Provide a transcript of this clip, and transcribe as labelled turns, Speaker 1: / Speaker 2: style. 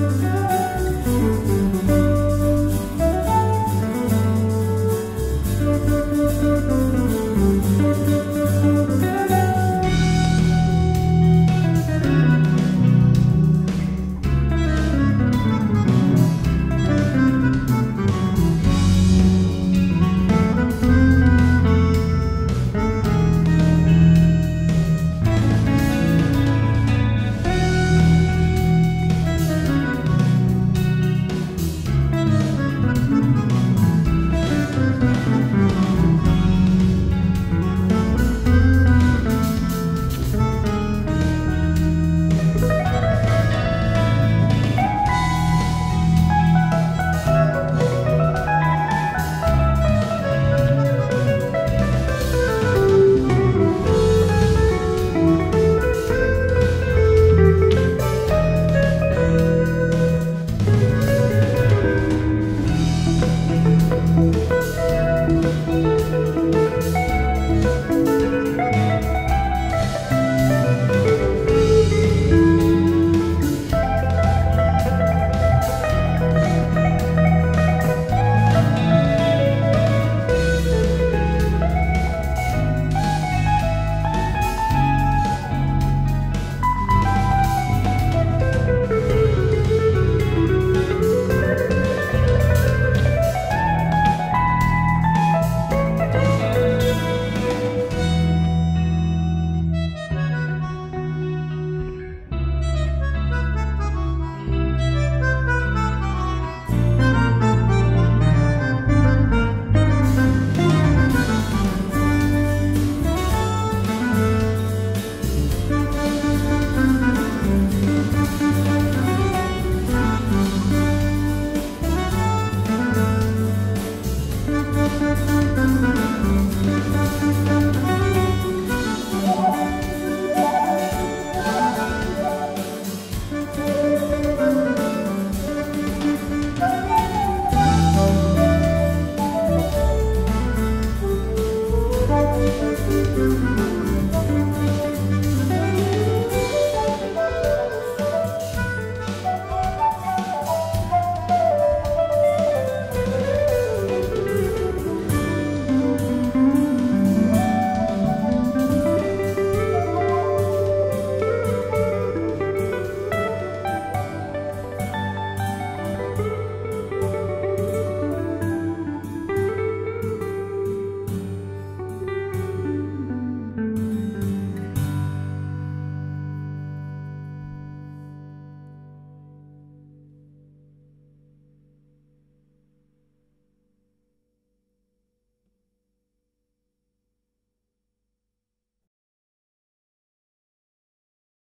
Speaker 1: you Thank you.